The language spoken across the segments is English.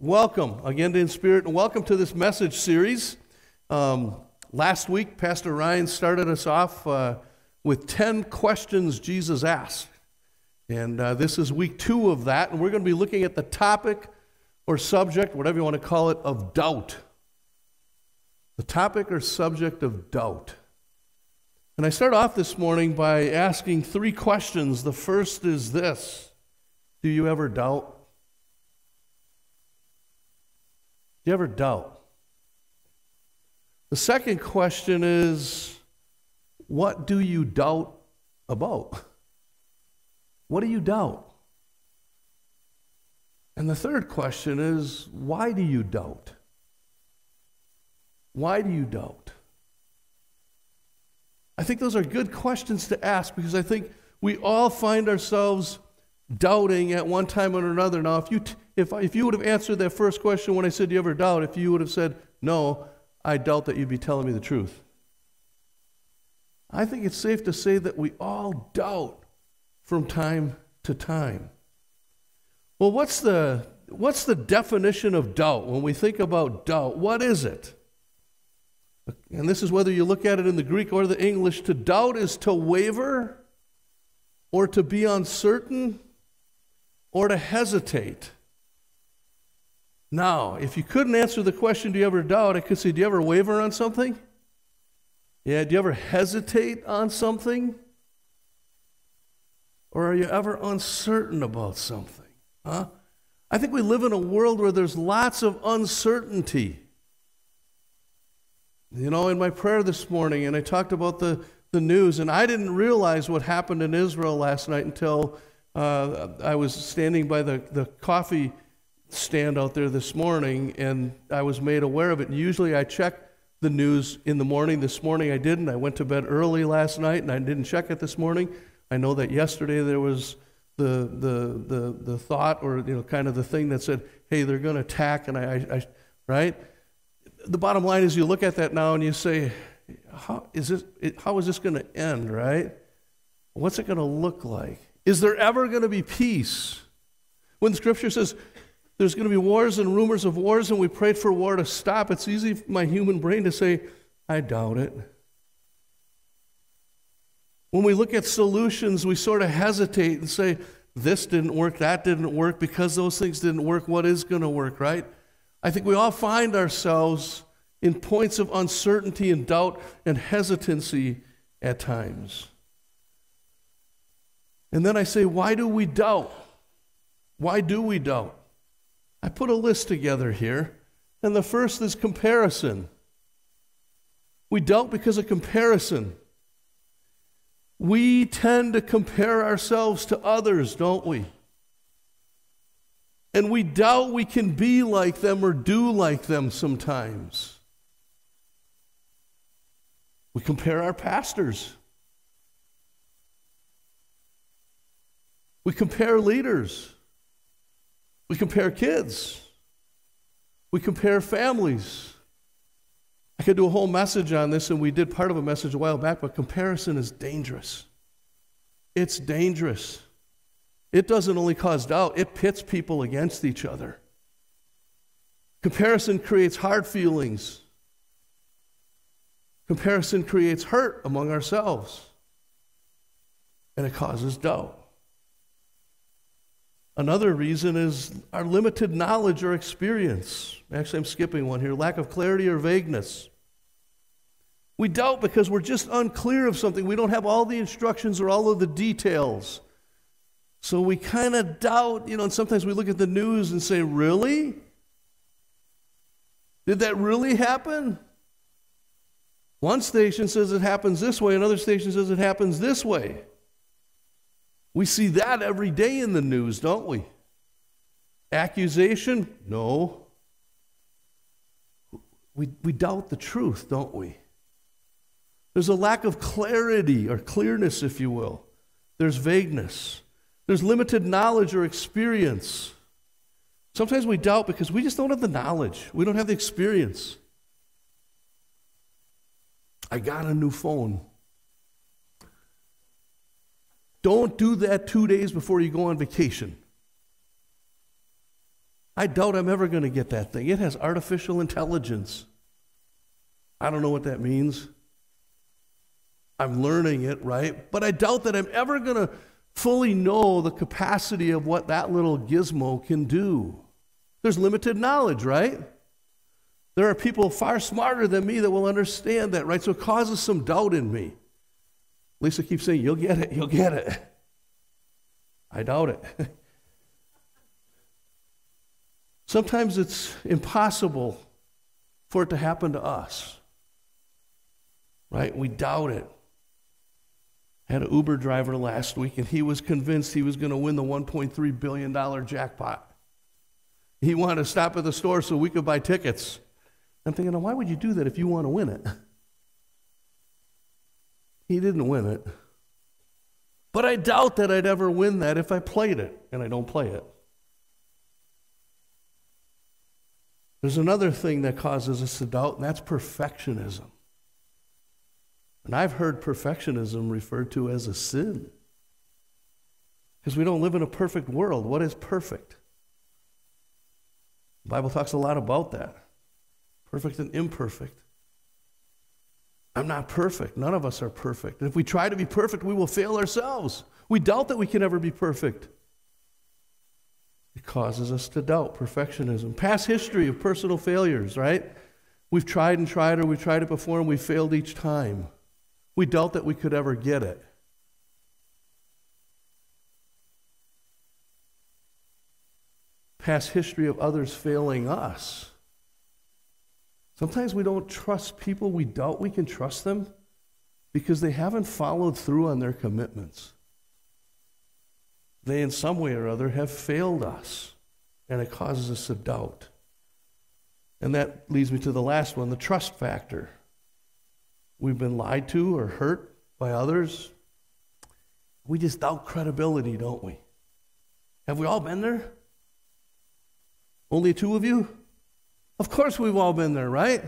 welcome again to In Spirit, and welcome to this message series. Um, last week, Pastor Ryan started us off uh, with 10 questions Jesus asked. And uh, this is week two of that, and we're going to be looking at the topic or subject, whatever you want to call it, of doubt. The topic or subject of doubt. And I start off this morning by asking three questions. The first is this Do you ever doubt? Do you ever doubt? The second question is what do you doubt about? What do you doubt? And the third question is why do you doubt? Why do you doubt? I think those are good questions to ask because I think we all find ourselves doubting at one time or another. Now, if you, if, if you would have answered that first question when I said, Do you ever doubt? If you would have said, No, I doubt that you'd be telling me the truth. I think it's safe to say that we all doubt from time to time. Well, what's the, what's the definition of doubt? When we think about doubt, what is it? And this is whether you look at it in the Greek or the English. To doubt is to waver or to be uncertain or to hesitate. Now, if you couldn't answer the question, do you ever doubt? I could say, do you ever waver on something? Yeah, do you ever hesitate on something? Or are you ever uncertain about something? Huh? I think we live in a world where there's lots of uncertainty. You know, in my prayer this morning, and I talked about the, the news, and I didn't realize what happened in Israel last night until uh, I was standing by the, the coffee stand out there this morning and I was made aware of it. And usually I check the news in the morning. This morning I didn't. I went to bed early last night and I didn't check it this morning. I know that yesterday there was the, the, the, the thought or you know kind of the thing that said, hey, they're going to attack. And I, I, I, right? The bottom line is you look at that now and you say, how is this, how is this going to end, right? What's it going to look like? Is there ever going to be peace? When Scripture says there's going to be wars and rumors of wars, and we prayed for war to stop, it's easy for my human brain to say, I doubt it. When we look at solutions, we sort of hesitate and say, this didn't work, that didn't work, because those things didn't work, what is going to work, right? I think we all find ourselves in points of uncertainty and doubt and hesitancy at times. And then I say, why do we doubt? Why do we doubt? I put a list together here, and the first is comparison. We doubt because of comparison. We tend to compare ourselves to others, don't we? And we doubt we can be like them or do like them sometimes. We compare our pastors. We compare leaders. We compare kids. We compare families. I could do a whole message on this, and we did part of a message a while back, but comparison is dangerous. It's dangerous. It doesn't only cause doubt, it pits people against each other. Comparison creates hard feelings. Comparison creates hurt among ourselves. And it causes doubt. Another reason is our limited knowledge or experience. Actually, I'm skipping one here lack of clarity or vagueness. We doubt because we're just unclear of something. We don't have all the instructions or all of the details. So we kind of doubt, you know, and sometimes we look at the news and say, Really? Did that really happen? One station says it happens this way, another station says it happens this way. We see that every day in the news, don't we? Accusation? No. We, we doubt the truth, don't we? There's a lack of clarity or clearness, if you will. There's vagueness. There's limited knowledge or experience. Sometimes we doubt because we just don't have the knowledge, we don't have the experience. I got a new phone. Don't do that two days before you go on vacation. I doubt I'm ever going to get that thing. It has artificial intelligence. I don't know what that means. I'm learning it, right? But I doubt that I'm ever going to fully know the capacity of what that little gizmo can do. There's limited knowledge, right? There are people far smarter than me that will understand that, right? So it causes some doubt in me. Lisa keeps saying, You'll get it, you'll get it. I doubt it. Sometimes it's impossible for it to happen to us, right? We doubt it. I had an Uber driver last week, and he was convinced he was going to win the $1.3 billion jackpot. He wanted to stop at the store so we could buy tickets. I'm thinking, why would you do that if you want to win it? He didn't win it. But I doubt that I'd ever win that if I played it, and I don't play it. There's another thing that causes us to doubt, and that's perfectionism. And I've heard perfectionism referred to as a sin. Because we don't live in a perfect world. What is perfect? The Bible talks a lot about that perfect and imperfect. I'm not perfect. None of us are perfect. And if we try to be perfect, we will fail ourselves. We doubt that we can ever be perfect. It causes us to doubt perfectionism. Past history of personal failures, right? We've tried and tried, or we've tried it before and we failed each time. We doubt that we could ever get it. Past history of others failing us. Sometimes we don't trust people. We doubt we can trust them because they haven't followed through on their commitments. They, in some way or other, have failed us, and it causes us to doubt. And that leads me to the last one the trust factor. We've been lied to or hurt by others. We just doubt credibility, don't we? Have we all been there? Only two of you? Of course, we've all been there, right?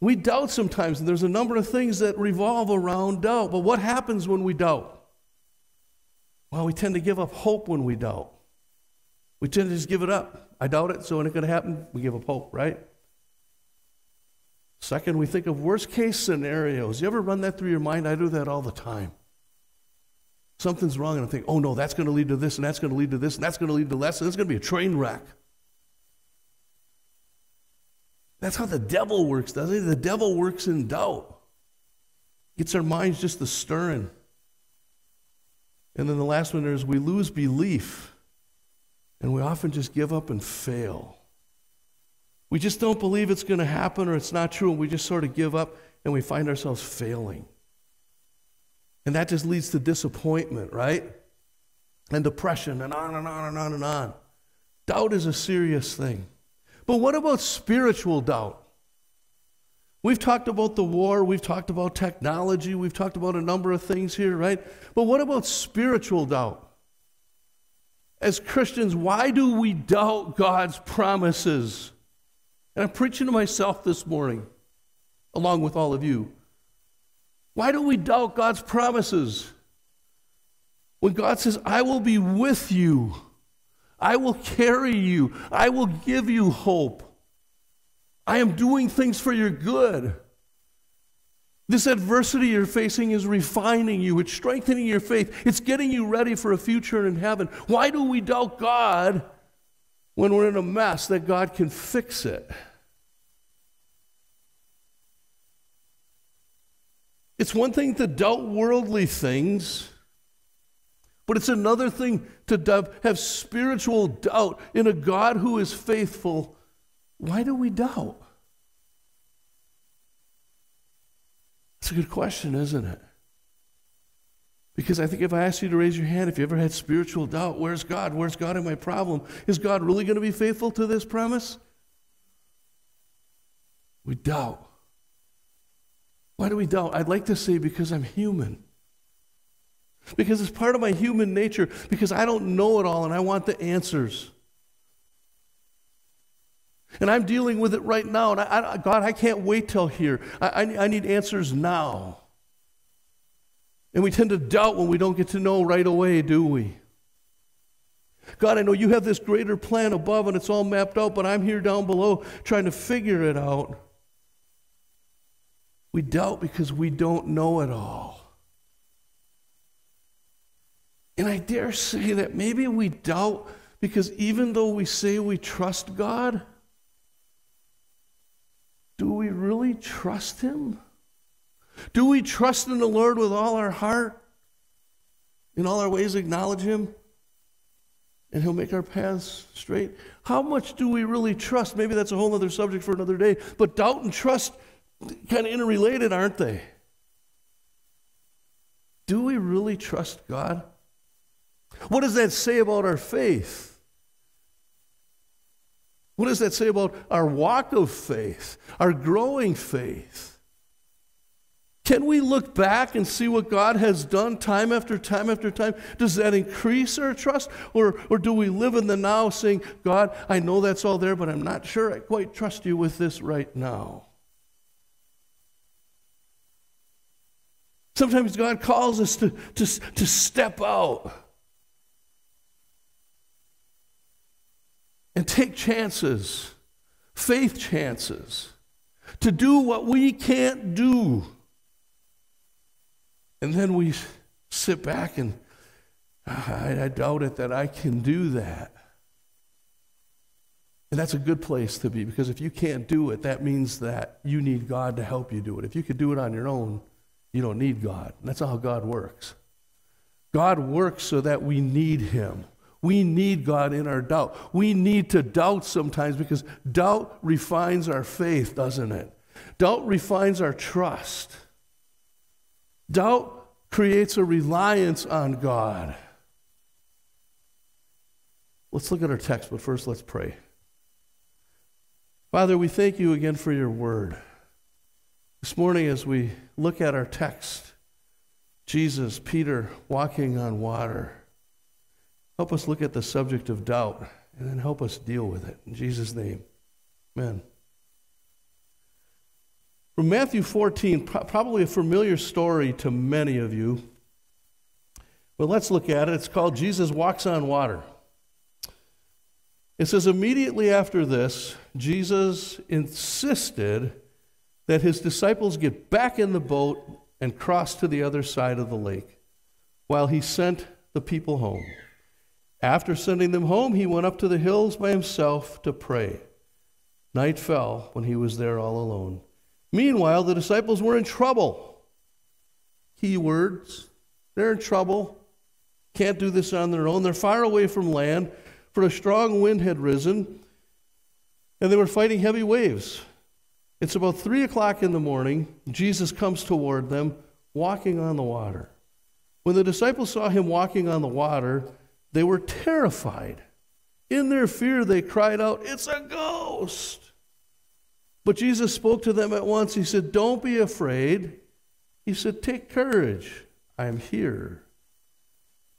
We doubt sometimes, and there's a number of things that revolve around doubt. But what happens when we doubt? Well, we tend to give up hope when we doubt. We tend to just give it up. I doubt it, so when it could happen, we give up hope, right? Second, we think of worst case scenarios. You ever run that through your mind? I do that all the time. Something's wrong, and I think, oh no, that's going to lead to this, and that's going to lead to this, and that's going to lead to less, and it's going to be a train wreck. That's how the devil works, doesn't he? The devil works in doubt. Gets our minds just to stirring. And then the last one is we lose belief. And we often just give up and fail. We just don't believe it's going to happen or it's not true, and we just sort of give up and we find ourselves failing. And that just leads to disappointment, right? And depression, and on and on and on and on. Doubt is a serious thing. But what about spiritual doubt? We've talked about the war, we've talked about technology, we've talked about a number of things here, right? But what about spiritual doubt? As Christians, why do we doubt God's promises? And I'm preaching to myself this morning, along with all of you. Why do we doubt God's promises? When God says, I will be with you. I will carry you. I will give you hope. I am doing things for your good. This adversity you're facing is refining you, it's strengthening your faith, it's getting you ready for a future in heaven. Why do we doubt God when we're in a mess that God can fix it? It's one thing to doubt worldly things. But it's another thing to have spiritual doubt in a God who is faithful. Why do we doubt? It's a good question, isn't it? Because I think if I asked you to raise your hand, if you ever had spiritual doubt, where's God? Where's God in my problem? Is God really going to be faithful to this promise? We doubt. Why do we doubt? I'd like to say because I'm human because it's part of my human nature, because I don't know it all and I want the answers. And I'm dealing with it right now. And I, I, God, I can't wait till here. I, I, I need answers now. And we tend to doubt when we don't get to know right away, do we? God, I know you have this greater plan above and it's all mapped out, but I'm here down below trying to figure it out. We doubt because we don't know it all. And I dare say that maybe we doubt because even though we say we trust God, do we really trust Him? Do we trust in the Lord with all our heart? In all our ways, acknowledge Him? And He'll make our paths straight? How much do we really trust? Maybe that's a whole other subject for another day. But doubt and trust kind of interrelated, aren't they? Do we really trust God? What does that say about our faith? What does that say about our walk of faith, our growing faith? Can we look back and see what God has done time after time after time? Does that increase our trust? Or, or do we live in the now saying, God, I know that's all there, but I'm not sure I quite trust you with this right now? Sometimes God calls us to, to, to step out and take chances, faith chances, to do what we can't do. And then we sit back and ah, I, I doubt it that I can do that. And that's a good place to be because if you can't do it, that means that you need God to help you do it. If you could do it on your own, you don't need God. And that's how God works. God works so that we need Him. We need God in our doubt. We need to doubt sometimes because doubt refines our faith, doesn't it? Doubt refines our trust. Doubt creates a reliance on God. Let's look at our text, but first let's pray. Father, we thank you again for your word. This morning, as we look at our text, Jesus, Peter walking on water. Help us look at the subject of doubt and then help us deal with it. In Jesus' name, amen. From Matthew 14, probably a familiar story to many of you. But let's look at it. It's called Jesus Walks on Water. It says, immediately after this, Jesus insisted that his disciples get back in the boat and cross to the other side of the lake while he sent the people home. After sending them home, he went up to the hills by himself to pray. Night fell when he was there all alone. Meanwhile, the disciples were in trouble. Key words they're in trouble. Can't do this on their own. They're far away from land, for a strong wind had risen, and they were fighting heavy waves. It's about three o'clock in the morning. Jesus comes toward them, walking on the water. When the disciples saw him walking on the water, they were terrified. In their fear, they cried out, It's a ghost! But Jesus spoke to them at once. He said, Don't be afraid. He said, Take courage. I am here.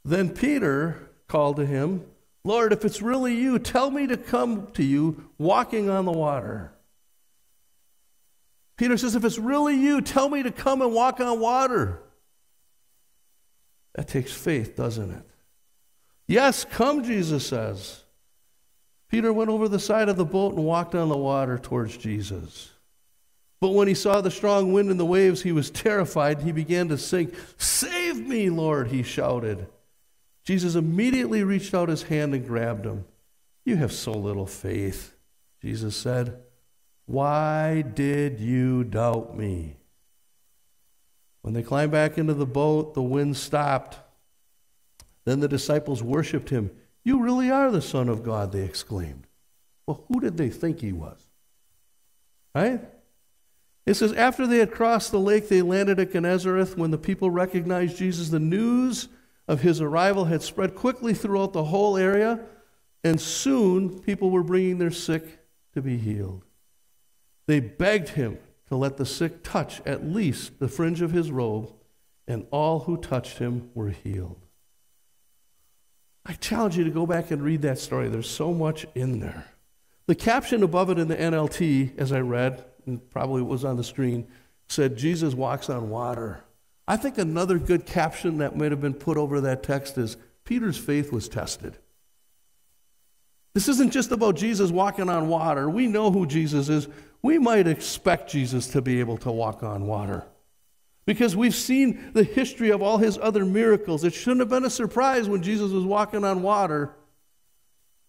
Then Peter called to him, Lord, if it's really you, tell me to come to you walking on the water. Peter says, If it's really you, tell me to come and walk on water. That takes faith, doesn't it? Yes, come, Jesus says. Peter went over the side of the boat and walked on the water towards Jesus. But when he saw the strong wind and the waves, he was terrified and he began to sink. Save me, Lord, he shouted. Jesus immediately reached out his hand and grabbed him. You have so little faith, Jesus said. Why did you doubt me? When they climbed back into the boat, the wind stopped. Then the disciples worshiped him. You really are the Son of God, they exclaimed. Well, who did they think he was? Right? It says, after they had crossed the lake, they landed at Gennesareth. When the people recognized Jesus, the news of his arrival had spread quickly throughout the whole area, and soon people were bringing their sick to be healed. They begged him to let the sick touch at least the fringe of his robe, and all who touched him were healed. I challenge you to go back and read that story. There's so much in there. The caption above it in the NLT, as I read, and probably was on the screen, said, Jesus walks on water. I think another good caption that might have been put over that text is, Peter's faith was tested. This isn't just about Jesus walking on water. We know who Jesus is. We might expect Jesus to be able to walk on water because we've seen the history of all his other miracles. It shouldn't have been a surprise when Jesus was walking on water.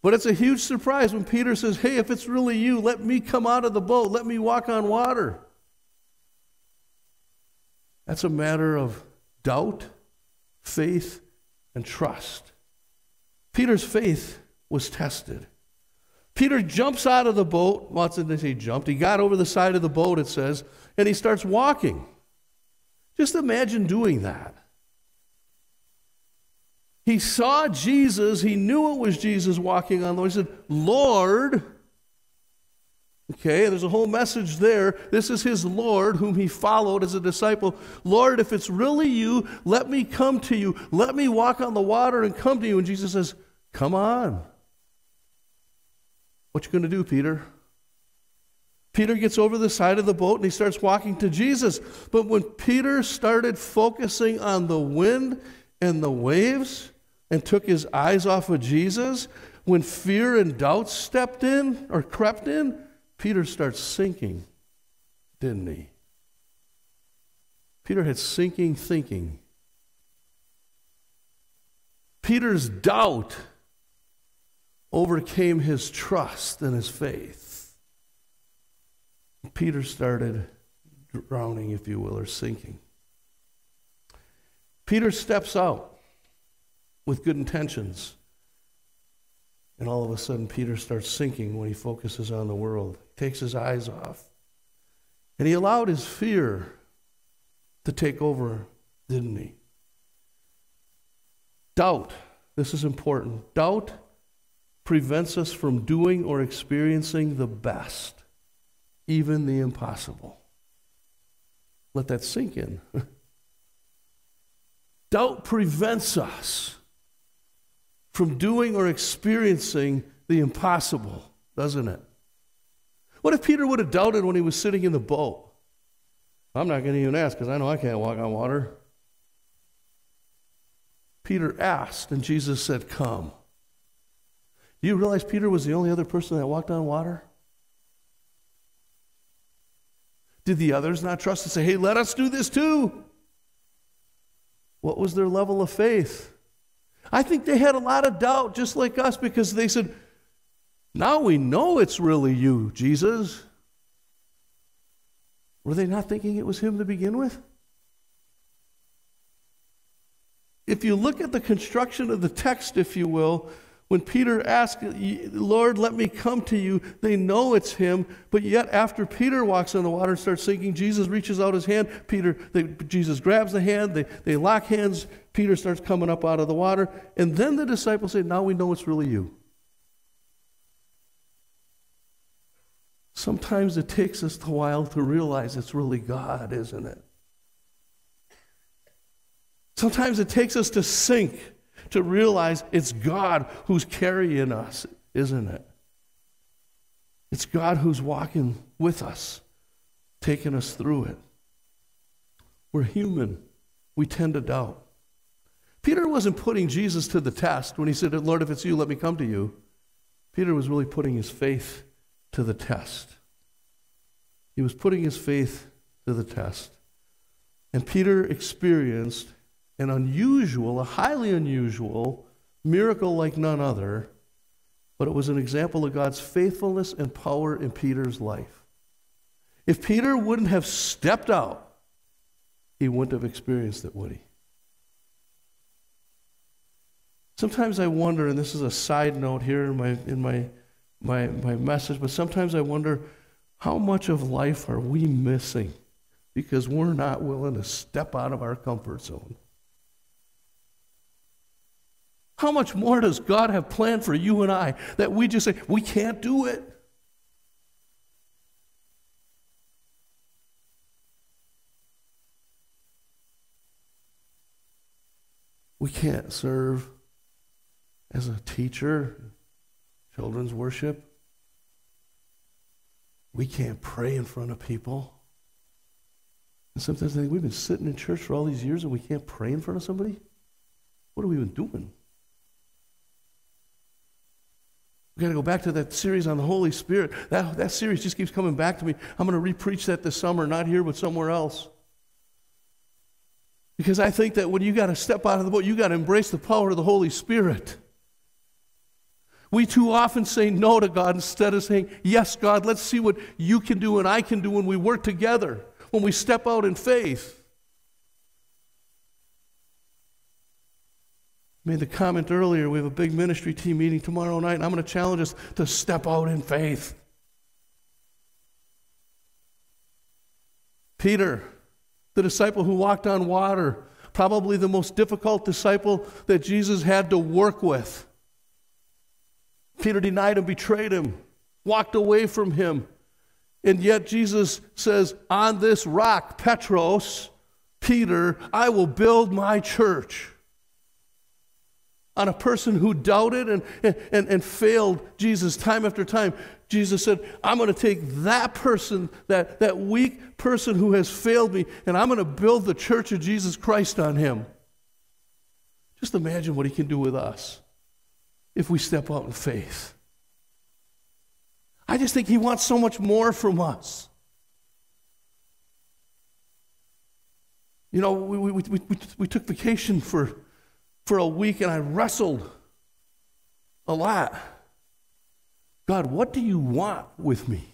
But it's a huge surprise when Peter says, Hey, if it's really you, let me come out of the boat, let me walk on water. That's a matter of doubt, faith, and trust. Peter's faith was tested. Peter jumps out of the boat. Well, didn't say jumped. He got over the side of the boat, it says, and he starts walking. Just imagine doing that. He saw Jesus. He knew it was Jesus walking on the water. He said, Lord. Okay, there's a whole message there. This is his Lord whom he followed as a disciple. Lord, if it's really you, let me come to you. Let me walk on the water and come to you. And Jesus says, Come on. What you going to do, Peter? Peter gets over the side of the boat and he starts walking to Jesus. But when Peter started focusing on the wind and the waves and took his eyes off of Jesus, when fear and doubt stepped in or crept in, Peter starts sinking, didn't he? Peter had sinking thinking. Peter's doubt overcame his trust and his faith. Peter started drowning, if you will, or sinking. Peter steps out with good intentions. And all of a sudden, Peter starts sinking when he focuses on the world, he takes his eyes off. And he allowed his fear to take over, didn't he? Doubt, this is important. Doubt prevents us from doing or experiencing the best, even the impossible. Let that sink in. Doubt prevents us from doing or experiencing the impossible, doesn't it? What if Peter would have doubted when he was sitting in the boat? I'm not going to even ask because I know I can't walk on water. Peter asked, and Jesus said, Come. Do you realize Peter was the only other person that walked on water? Did the others not trust and say, Hey, let us do this too? What was their level of faith? I think they had a lot of doubt, just like us, because they said, Now we know it's really you, Jesus. Were they not thinking it was him to begin with? If you look at the construction of the text, if you will, when Peter asks, Lord, let me come to you, they know it's him. But yet, after Peter walks on the water and starts sinking, Jesus reaches out his hand. Peter, they, Jesus grabs the hand. They, they lock hands. Peter starts coming up out of the water. And then the disciples say, Now we know it's really you. Sometimes it takes us a while to realize it's really God, isn't it? Sometimes it takes us to sink to realize it's God who's carrying us, isn't it? It's God who's walking with us, taking us through it. We're human. We tend to doubt. Peter wasn't putting Jesus to the test when he said, Lord, if it's you, let me come to you. Peter was really putting his faith to the test. He was putting his faith to the test. And Peter experienced an unusual, a highly unusual miracle like none other, but it was an example of God's faithfulness and power in Peter's life. If Peter wouldn't have stepped out, he wouldn't have experienced it, would he? Sometimes I wonder, and this is a side note here in my, in my, my, my message, but sometimes I wonder how much of life are we missing because we're not willing to step out of our comfort zone? How much more does God have planned for you and I that we just say, we can't do it? We can't serve as a teacher, children's worship. We can't pray in front of people. And sometimes I think we've been sitting in church for all these years and we can't pray in front of somebody. What are we even doing? We got to go back to that series on the Holy Spirit. That, that series just keeps coming back to me. I'm going to repreach that this summer, not here, but somewhere else. Because I think that when you got to step out of the boat, you got to embrace the power of the Holy Spirit. We too often say no to God instead of saying, Yes, God, let's see what you can do and I can do when we work together, when we step out in faith. Made the comment earlier we have a big ministry team meeting tomorrow night, and I'm going to challenge us to step out in faith. Peter, the disciple who walked on water, probably the most difficult disciple that Jesus had to work with. Peter denied him, betrayed him, walked away from him. And yet Jesus says, On this rock, Petros, Peter, I will build my church. On a person who doubted and, and, and failed Jesus time after time, Jesus said, I'm going to take that person, that, that weak person who has failed me, and I'm going to build the church of Jesus Christ on him. Just imagine what he can do with us if we step out in faith. I just think He wants so much more from us. You know, we, we, we, we, we took vacation for, for a week and I wrestled a lot. God, what do you want with me?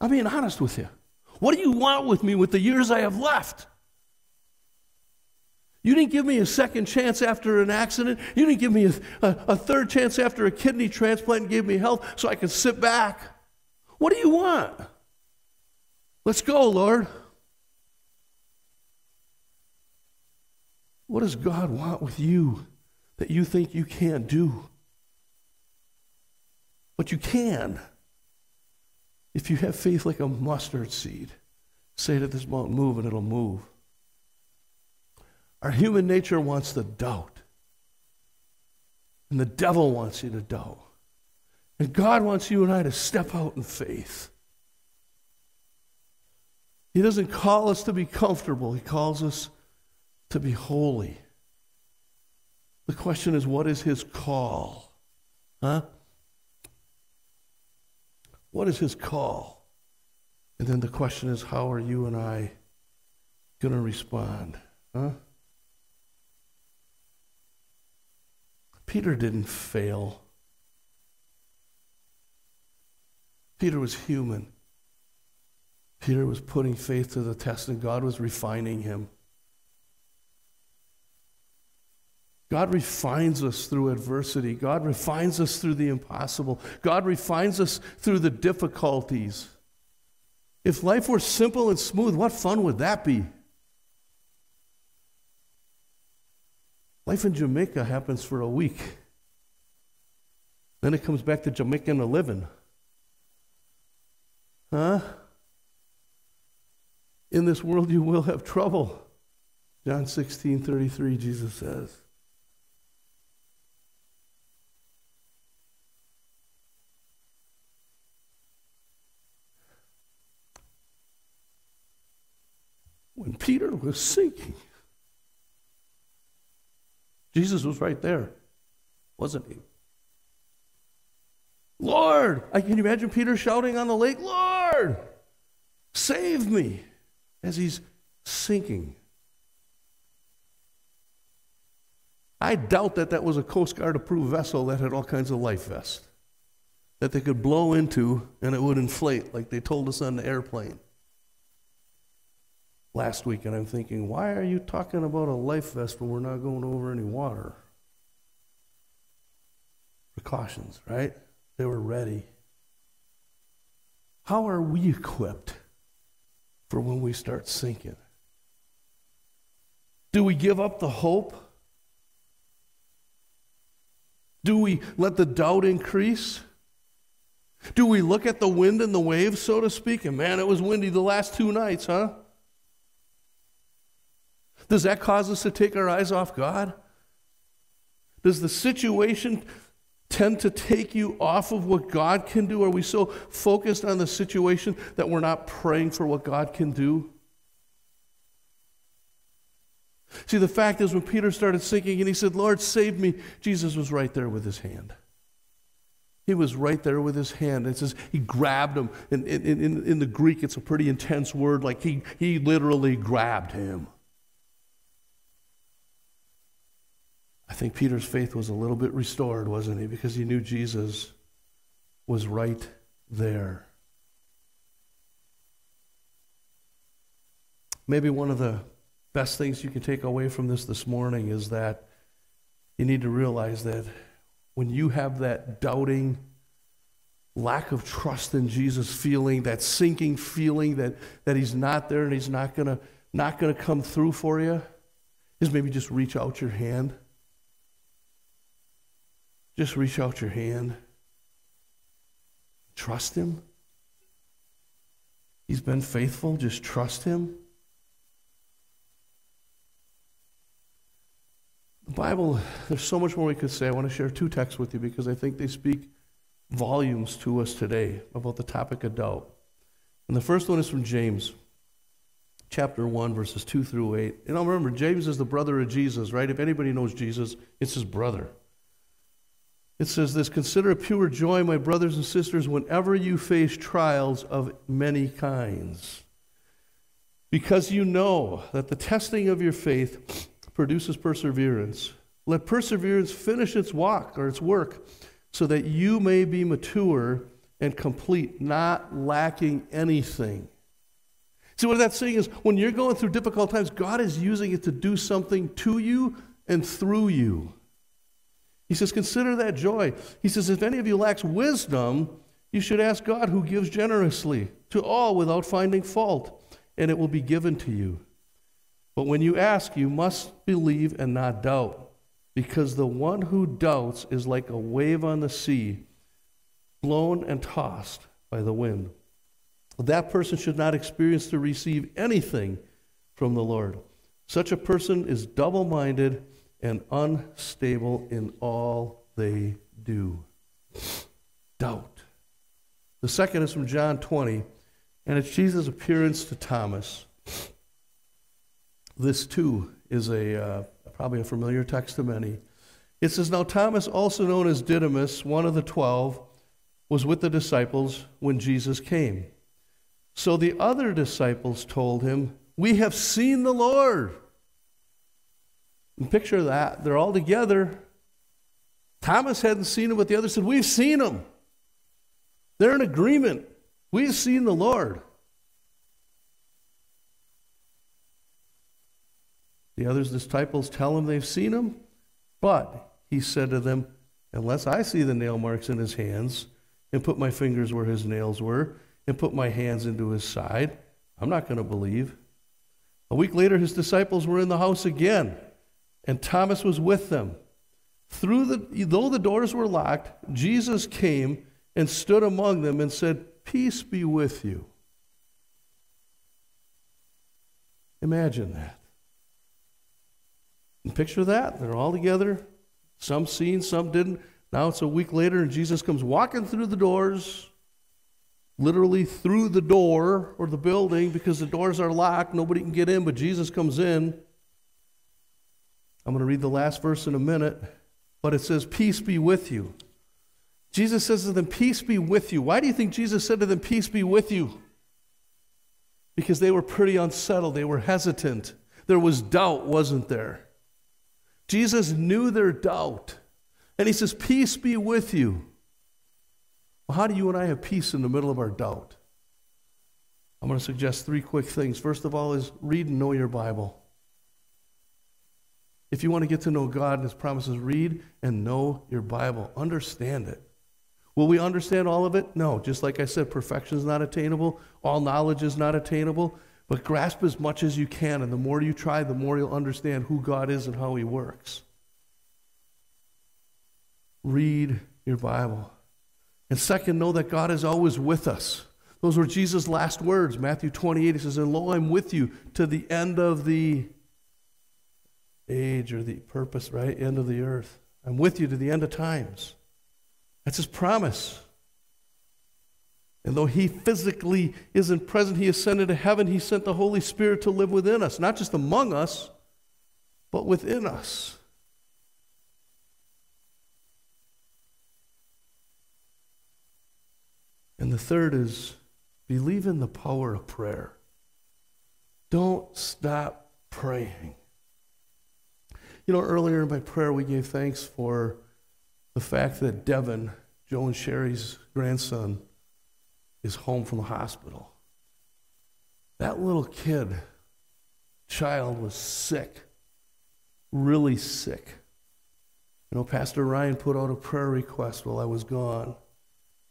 I'm being honest with you. What do you want with me with the years I have left? You didn't give me a second chance after an accident. You didn't give me a, a, a, third chance after a kidney transplant and gave me health so I could sit back. What do you want? Let's go, Lord. What does God want with you that you think you can't do? But you can if you have faith like a mustard seed. Say to this mountain, move, and it'll move. Our human nature wants to doubt. And the devil wants you to doubt. And God wants you and I to step out in faith. He doesn't call us to be comfortable, He calls us to be holy. The question is, what is His call? Huh? What is His call? And then the question is, how are you and I going to respond? Huh? Peter didn't fail. Peter was human. Peter was putting faith to the test, and God was refining him. God refines us through adversity. God refines us through the impossible. God refines us through the difficulties. If life were simple and smooth, what fun would that be? Life in Jamaica happens for a week. Then it comes back to Jamaican a living. Huh? In this world you will have trouble. John 16, 33, Jesus says. When Peter was sinking, Jesus was right there, wasn't he? Lord, I can imagine Peter shouting on the lake, Lord, save me, as he's sinking. I doubt that that was a Coast Guard approved vessel that had all kinds of life vests that they could blow into and it would inflate, like they told us on the airplane last week, and I'm thinking, why are you talking about a life vest when we're not going over any water? Precautions, right? They were ready. How are we equipped for when we start sinking? Do we give up the hope? Do we let the doubt increase? Do we look at the wind and the waves, so to speak, and man, it was windy the last two nights, huh? Does that cause us to take our eyes off God? Does the situation tend to take you off of what God can do? Are we so focused on the situation that we're not praying for what God can do? See, the fact is, when Peter started sinking and he said, Lord, save me, Jesus was right there with his hand. He was right there with his hand. It says he grabbed him. In, in, in, in the Greek, it's a pretty intense word, like he, he literally grabbed him. I think Peter's faith was a little bit restored, wasn't he? Because he knew Jesus was right there. Maybe one of the best things you can take away from this this morning is that you need to realize that when you have that doubting, lack of trust in Jesus feeling, that sinking feeling that, that he's not there and he's not gonna not gonna come through for you, is maybe just reach out your hand. Just reach out your hand. Trust him. He's been faithful. Just trust him. The Bible, there's so much more we could say. I want to share two texts with you because I think they speak volumes to us today about the topic of doubt. And the first one is from James, chapter 1, verses 2 through 8. And I'll remember, James is the brother of Jesus, right? If anybody knows Jesus, it's his brother. It says this Consider it pure joy, my brothers and sisters, whenever you face trials of many kinds. Because you know that the testing of your faith produces perseverance. Let perseverance finish its walk or its work so that you may be mature and complete, not lacking anything. See, what that's saying is when you're going through difficult times, God is using it to do something to you and through you. He says, Consider that joy. He says, If any of you lacks wisdom, you should ask God who gives generously to all without finding fault, and it will be given to you. But when you ask, you must believe and not doubt, because the one who doubts is like a wave on the sea, blown and tossed by the wind. That person should not experience to receive anything from the Lord. Such a person is double minded and unstable in all they do. Doubt. The second is from John 20, and it's Jesus' appearance to Thomas. This too is a uh, probably a familiar text to many. It says, Now Thomas, also known as Didymus, one of the twelve, was with the disciples when Jesus came. So the other disciples told him, We have seen the Lord. And picture that. They're all together. Thomas hadn't seen him, but the others said, We've seen him. They're in agreement. We've seen the Lord. The other disciples tell him they've seen him, but he said to them, Unless I see the nail marks in his hands, and put my fingers where his nails were, and put my hands into his side, I'm not going to believe. A week later, his disciples were in the house again, and Thomas was with them. Through the, though the doors were locked, Jesus came and stood among them and said, Peace be with you. Imagine that. And picture that. They're all together. Some seen, some didn't. Now it's a week later, and Jesus comes walking through the doors, literally through the door or the building because the doors are locked. Nobody can get in, but Jesus comes in. I'm going to read the last verse in a minute, but it says, Peace be with you. Jesus says to them, Peace be with you. Why do you think Jesus said to them, Peace be with you? Because they were pretty unsettled, they were hesitant. There was doubt, wasn't there? Jesus knew their doubt. And he says, Peace be with you. Well, how do you and I have peace in the middle of our doubt? I'm going to suggest three quick things. First of all, is read and know your Bible. If you want to get to know God and His promises, read and know your Bible. Understand it. Will we understand all of it? No. Just like I said, perfection is not attainable, all knowledge is not attainable. But grasp as much as you can, and the more you try, the more you'll understand who God is and how He works. Read your Bible. And second, know that God is always with us. Those were Jesus' last words. Matthew 28, he says, And lo, I'm with you to the end of the age or the purpose, right? End of the earth. I'm with you to the end of times. That's his promise. And though he physically isn't present, he ascended to heaven, he sent the Holy Spirit to live within us, not just among us, but within us. And the third is believe in the power of prayer. Don't stop praying. You know, earlier in my prayer, we gave thanks for the fact that Devin, Joe and Sherry's grandson, is home from the hospital. That little kid, child, was sick, really sick. You know, Pastor Ryan put out a prayer request while I was gone.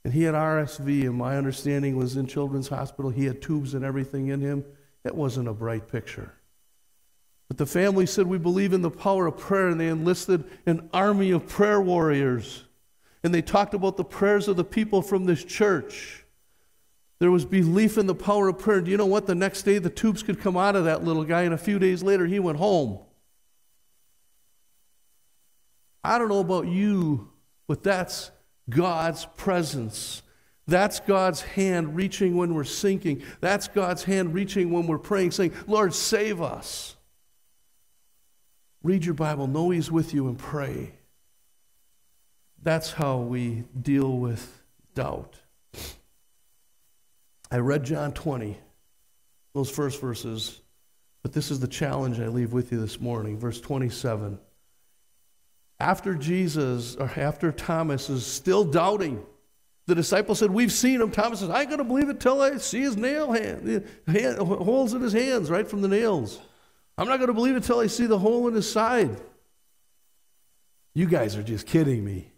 And he had RSV, and my understanding was in Children's Hospital, he had tubes and everything in him. It wasn't a bright picture. But the family said, We believe in the power of prayer, and they enlisted an army of prayer warriors. And they talked about the prayers of the people from this church. There was belief in the power of prayer. Do you know what? The next day, the tubes could come out of that little guy, and a few days later, he went home. I don't know about you, but that's God's presence. That's God's hand reaching when we're sinking. That's God's hand reaching when we're praying, saying, Lord, save us. Read your Bible, know He's with you, and pray. That's how we deal with doubt. I read John 20, those first verses, but this is the challenge I leave with you this morning. Verse 27. After Jesus, or after Thomas is still doubting, the disciple said, We've seen him. Thomas says, I ain't going to believe it till I see his nail hand, hand, holes in his hands, right from the nails. I'm not going to believe it till I see the hole in his side. You guys are just kidding me.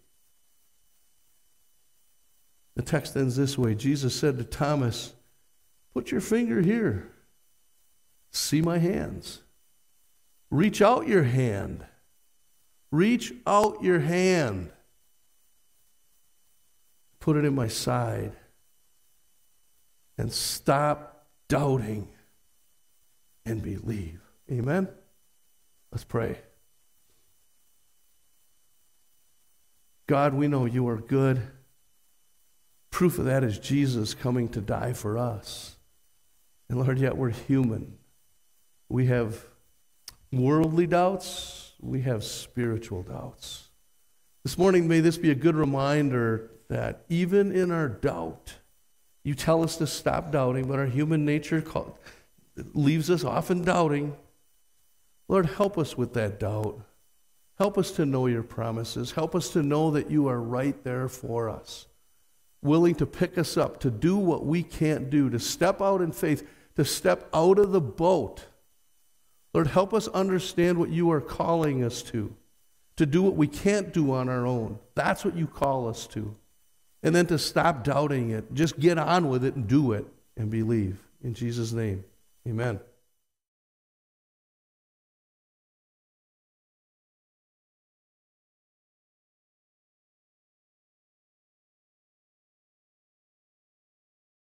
The text ends this way Jesus said to Thomas, Put your finger here. See my hands. Reach out your hand. Reach out your hand. Put it in my side. And stop doubting and believe. Amen? Let's pray. God, we know you are good. Proof of that is Jesus coming to die for us. And Lord, yet we're human. We have worldly doubts, we have spiritual doubts. This morning, may this be a good reminder that even in our doubt, you tell us to stop doubting, but our human nature leaves us often doubting. Lord, help us with that doubt. Help us to know your promises. Help us to know that you are right there for us, willing to pick us up, to do what we can't do, to step out in faith, to step out of the boat. Lord, help us understand what you are calling us to, to do what we can't do on our own. That's what you call us to. And then to stop doubting it. Just get on with it and do it and believe. In Jesus' name, amen.